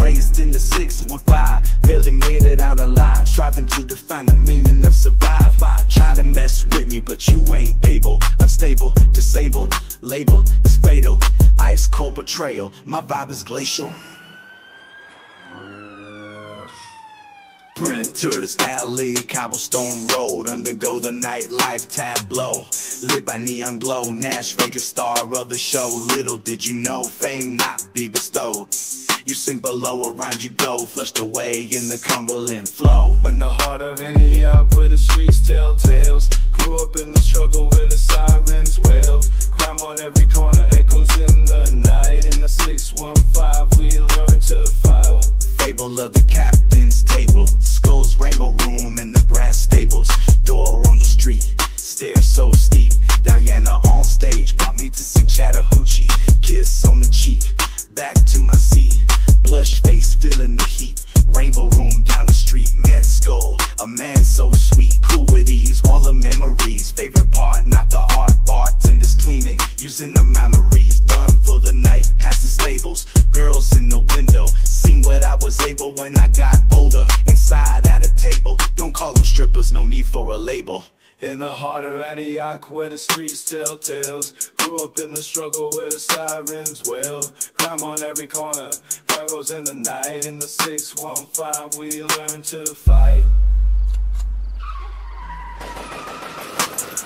Raised in the 615, barely made it out alive. Striving to define the meaning of survive. I try to mess with me, but you ain't able. Unstable, disabled, labeled, it's fatal. Ice cold betrayal, my vibe is glacial. Printers Alley, Cobblestone Road, undergo the nightlife tableau. Lit by neon glow, Nashvegas star of the show. Little did you know, fame not be bestowed. You sink below, around you go, flushed away in the Cumberland flow. In the heart of Antioch, where the streets tell tales. Grew up in the struggle where the sirens wail. Crime on every corner, echoes in the night. In the 615, we learn to file. Fable of the captain's table. Skulls, rainbow for a label. In the heart of Antioch, where the streets tell tales. Grew up in the struggle where the sirens wail. Crime on every corner, virgos in the night. In the 615, we learn to fight.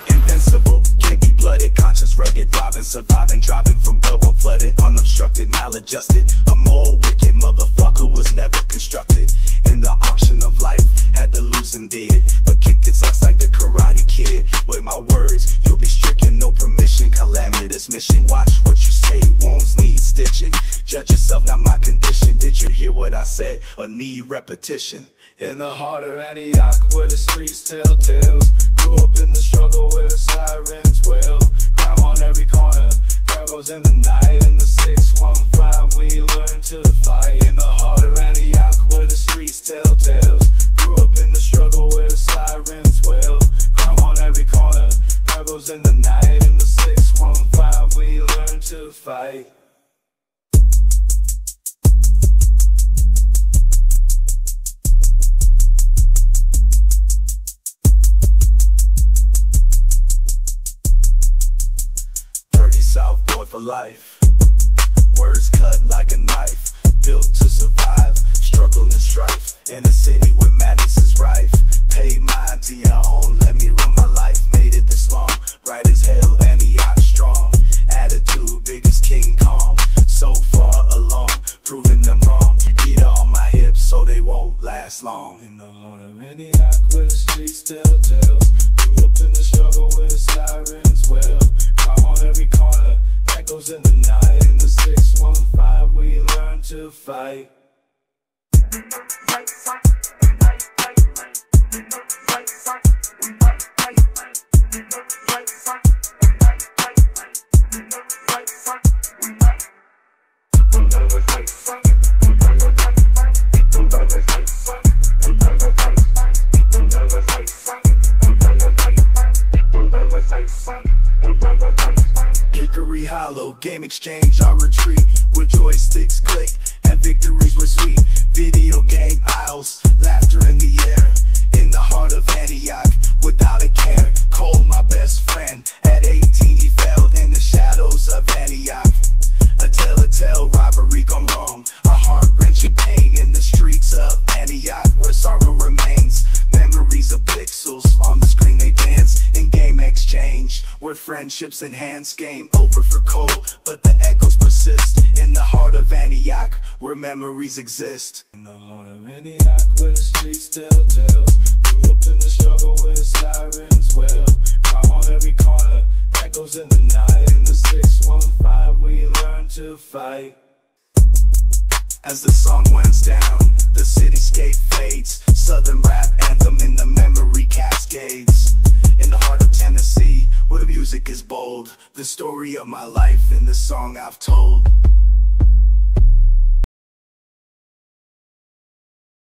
Invincible, can't be blooded, conscious, rugged, driving, surviving, driving from double flooded, unobstructed, maladjusted. A need. Judge yourself, not my condition. Did you hear what I said? Or need repetition? In the heart of Antioch, where the streets tell tales. Grew up in the struggle where the sirens wail. Crime on every corner, virgos in the night. In the 615, we learn to fight. In the heart of Antioch, where the streets tell tales. Grew up in the struggle where the sirens wail. Crime on every corner, virgos in the night. In the 615, we learn to fight. Life. Words cut like a knife. Built to survive. Struggle and strife. In a city where madness is rife. Pay mind to your own. Let me run my life. Made it this long. Right as hell. Antioch strong. Attitude big as King Kong. So far along. Proving them wrong. Eat on my hips so they won't last long. In the heart of Antioch, where the streets tell tales. Grew up in the struggle the sirens GameXChange, I retreat with joysticks click friendships enhance. Game over for Cole, but the echoes persist in the heart of Antioch where memories exist. In the heart of Antioch, where the streets tell tales. Grew up in the struggle where the sirens wail. Crime on every corner, echoes in the night. In the 615, we learn to fight. As the song winds down, the cityscape fades. Southern rap anthem in the memory cascades. In the heart of Tennessee, where the music is bold. The story of my life in the song I've told.